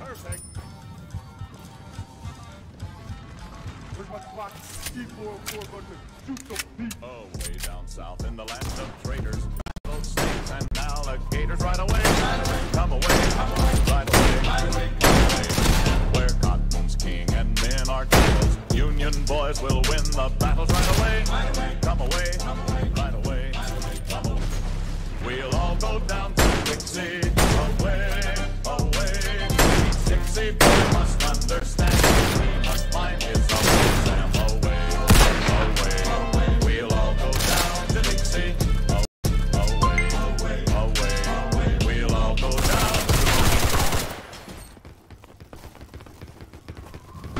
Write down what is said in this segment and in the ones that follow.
Perfect. My clock? D404 about to shoot some beef. Oh, way down south in the land of traitors, battled snakes and alligators. Right away, come away, come away, right away, right away, Where cotton's king and men are Union boys will win the battles. Right away, come away,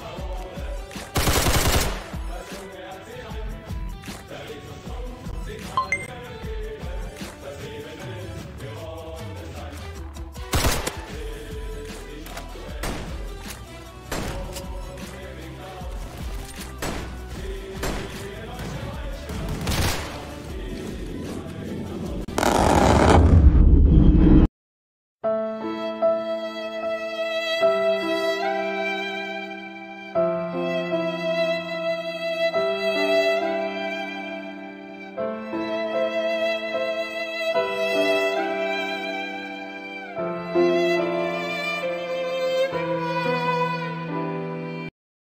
Hello.